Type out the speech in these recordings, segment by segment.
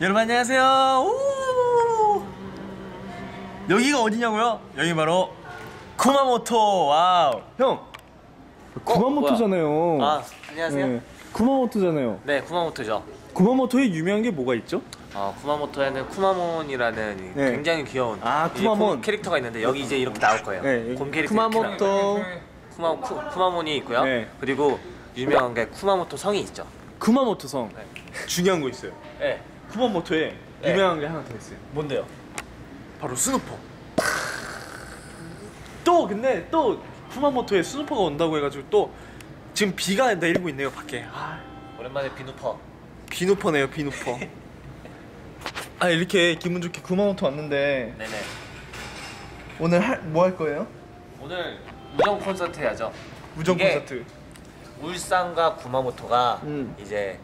여러분 안녕하세요. 오! 여기가 어디냐고요? 여기 바로 쿠마모토. Wow. 형. 구마모토잖아요. 아 안녕하세요. 네, 네. 구마모토잖아요. 쿠마모토죠. 구마모토에 유명한 게 뭐가 있죠? 어, 쿠마모토에는 쿠마몬이라는 네. 굉장히 귀여운 아, 이 쿠마몬. 곰 캐릭터가 있는데 여기 이제 이렇게 나올 거예요. 네, 곰 캐릭터 쿠마모토. 쿠마 쿠, 쿠마몬이 있고요. 네. 그리고 유명한 게 쿠마모토 성이 있죠. 구마모토 성. 네. 중요한 거 있어요. 네. 구마모토에 네. 유명한 게 하나 더 있어요. 뭔데요? 바로 스누퍼. 또 근데 또 쿠마모토에 스누퍼가 온다고 해가지고 또 지금 비가 내리고 있네요 밖에. 아, 오랜만에 비누퍼. 비누퍼네요 비누퍼. 아 이렇게 기분 좋게 구마모토 왔는데 네네. 오늘 할뭐할 거예요? 오늘 우정 콘서트 해야죠. 우정 이게 콘서트. 울산과 구마모토가 음. 이제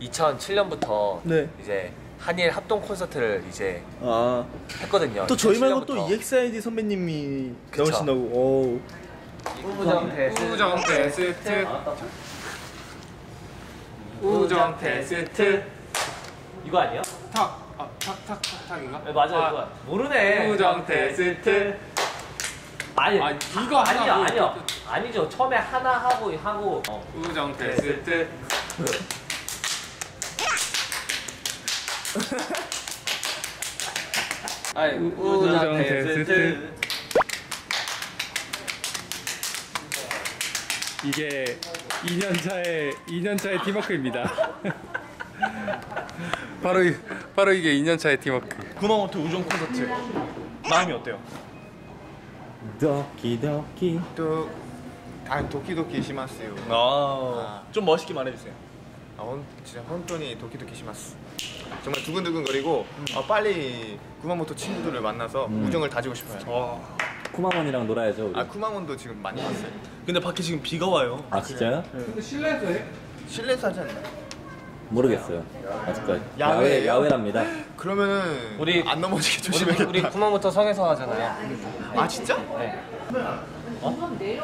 2007년부터 네. 이제 한일 합동 콘서트를 이제 아. 했거든요. 또 저희 말고 또 2007년부터. EXID 선배님이 그쵸. 나오신다고. 오. 우정 테스트. 우정 테스트 우정 테스트 이거 아니야? 탁탁탁 탁 탁인가? 네, 맞아요. 그거. 모르네. 우정 테스트 아니, 아, 이거 아니야, 아니요. 아니죠. 처음에 하나 하고 하고 어. 우정 테스트 아니, 우정 테스트 이게 2년차의 2년차의 팀워크입니다. 바로 바로 이게 2년 차의 팀워크. 구마모토 우정 콘서트 마음이 어때요? 도끼도끼 또 아, 도끼도끼 시마스요. 아, 좀 멋있게 말해주세요. 아, 원, 진짜 헌돈이 도끼도끼 시마스. 정말 두근두근 거리고 음. 아, 빨리 구마모토 친구들을 만나서 음. 우정을 다지고 싶어요. 어. 쿠마몬이랑 놀아야죠. 우리. 아 쿠마몬도 지금 많이 봤어요. 근데 밖에 지금 비가 와요. 아 진짜요? 네. 근데 실내에서 해? 실내에서 하지 않나? 모르겠어요. 아직까지 야외 야외예요? 야외랍니다. 그러면은 우리- 안 넘어지게 우리, 조심해야겠다 우리 쿠마모토 성에서 하잖아요. 아 진짜?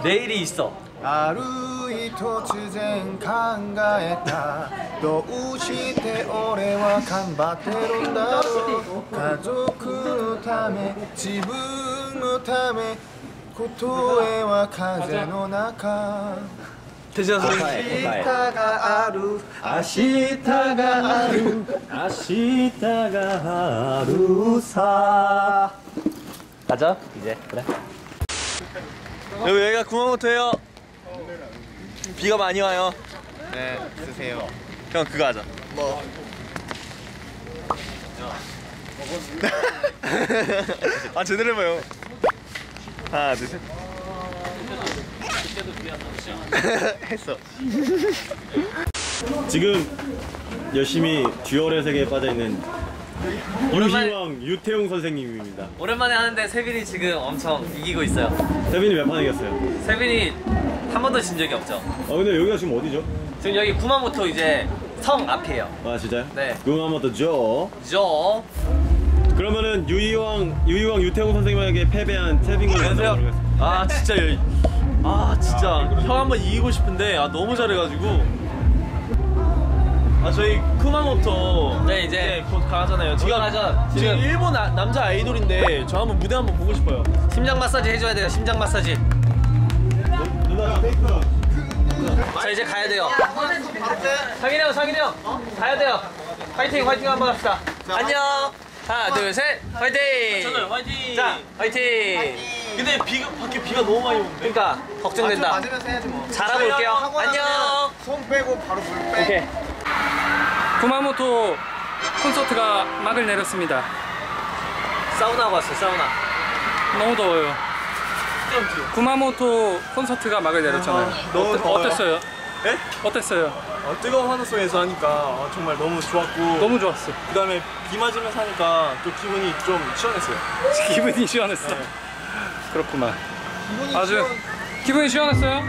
내일이 있어. ある日突然考えたどうして俺は頑張ってるんだろう家族のため自分のため答えは風の中 드셨어요? 예, 아시타가 아루 아시타가 아루 아시타가 아루사. 가자 이제. 그래. 여기 여기가 구마모토예요. 비가 많이 와요. 네 드세요. 형 그거 하자. 뭐? 아, 제대로 해봐요. 하나, 둘, 셋. 했어. 지금 열심히 듀얼의 세계에 빠져 있는 유희왕 유태용 선생님입니다. 오랜만에 하는데 세빈이 지금 엄청 이기고 있어요. 세빈이 몇 판 이겼어요? 세빈이 한 번도 진 적이 없죠. 아 근데 여기가 지금 어디죠? 지금 여기 구마모토 이제 성 앞이에요. 아 진짜요? 네. 구마모토 죠. 저 그러면은 유희왕 유희왕 유태용 선생님에게 패배한 세빈군 안녕하세요. 모르겠습니다. 아 진짜 여- 아 진짜 형 한번 이기고 싶은데 아 너무 잘해가지고 아 저희 쿠마모토 네, 이제 곧 가잖아요. 지금 가죠. 지금 지금. 일본 아- 남자 아이돌인데 저 한번 무대 한번 보고 싶어요. 심장 마사지 해줘야 돼요. 심장 마사지. 자 이제 가야 돼요. 상인이 형, 상인이 형, 가야 돼요. 화이팅, 화이팅 한번 합시다. 안녕. 하나, 둘, 셋, 화이팅. 괜찮아요, 화이팅. 자, 화이팅. 근데 비가 밖에 비가 너무 많이 오는데. 그러니까 걱정된다. 맞으면서 해야지 뭐 잘하고 올게요. 안녕. 손 빼고 바로 물 빼. 오케이. 구마모토 콘서트가 막을 내렸습니다. 사우나 왔어요, 사우나. 너무 더워요. 구마모토 콘서트가 막을 내렸잖아요. 너무 어때, 더워요. 어땠어요? 네? 어땠어요? 어, 뜨거운 환호성에서 하니까 어, 정말 너무 좋았고 너무 좋았어. 그 다음에 비 맞으면서 하니까 또 기분이 좀 시원했어요. 기분이 시원했어. 네. 그렇구만. 기분이 아주 시원- 기분이 시원했어요?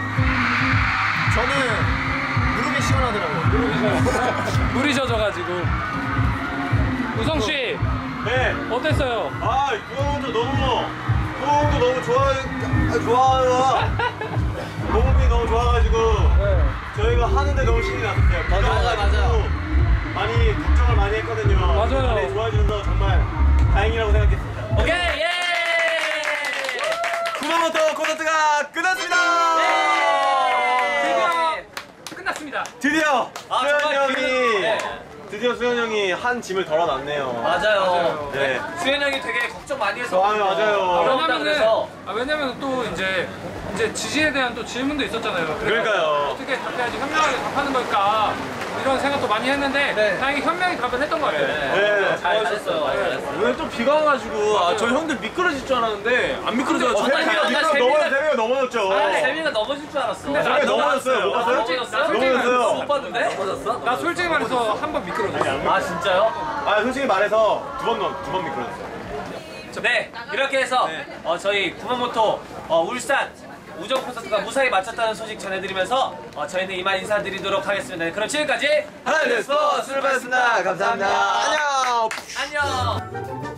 저는 무릎이 시원하더라고요 물이 젖어가지고. 우성 씨, 네. 어땠어요? 아 구호도 너무 구호도 너무 좋아 좋아요. 호흡이 너무 좋아가지고 저희가 하는데 너무 신이. 맞아요, 비가 와가지고 맞아 드디어 아, 수현 정말 형이 그- 네. 드디어 수현 형이 한 짐을 덜어놨네요. 맞아요. 네. 수현 형이 되게 걱정 많이 했어. 아, 맞아요. 왜냐면은 그래서 아, 왜냐면 또 이제 이제 지지에 대한 또 질문도 있었잖아요. 그래서 그러니까요. 어떻게 답해야지 현명하게 답하는 걸까 이런 생각도 많이 했는데 네. 다행히 현명히 답을 했던 것 같아요. 네. 잘 잘했어요. 잘했어요. 오늘 좀 비가 와가지고 아, 저희 형들 미끄러질 줄 알았는데 안 근데 세미가 나 미끄러 세미가- 넘어 세미가 넘어졌죠. 아, 세미가 넘어질 줄 알았어. 세미가 넘어졌어요. 못 봤어요? 넘어졌어요? 못 봤는데? 넘어졌어? 나 솔직히 말해서 한 번 미끄러졌어. 아 진짜요? 아 솔직히 말해서 두번 넘, 두번 미끄러졌어요. 네 이렇게 해서 어, 저희 구마모토 어, 울산 우정 콘서트가 무사히 마쳤다는 소식 전해드리면서 어, 저희는 이만 인사드리도록 하겠습니다. 네, 그럼 지금까지 하나 둘 스포츠를 받았습니다. 감사합니다. 안녕. 안녕.